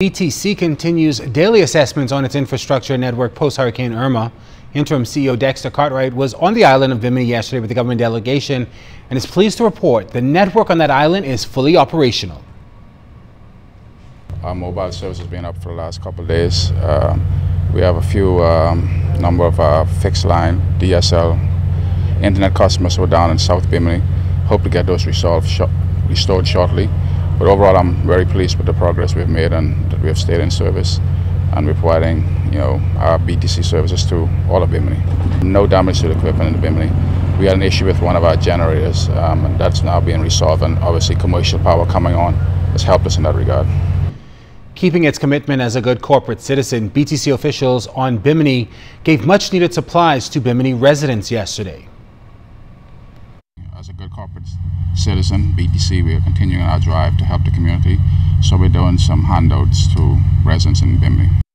BTC continues daily assessments on its infrastructure network post-Hurricane Irma. Interim CEO Dexter Cartwright was on the island of Bimini yesterday with the government delegation and is pleased to report the network on that island is fully operational. Our mobile service has been up for the last couple days. Uh, we have a few um, number of uh, fixed line DSL internet customers who are down in South Bimini. Hope to get those resolved restored shortly. But overall, I'm very pleased with the progress we've made and that we have stayed in service and we're providing, you know, our BTC services to all of Bimini. No damage to the equipment in Bimini. We had an issue with one of our generators um, and that's now being resolved and obviously commercial power coming on has helped us in that regard. Keeping its commitment as a good corporate citizen, BTC officials on Bimini gave much needed supplies to Bimini residents yesterday good corporate citizen, BTC, we are continuing our drive to help the community. So we're doing some handouts to residents in Bimini.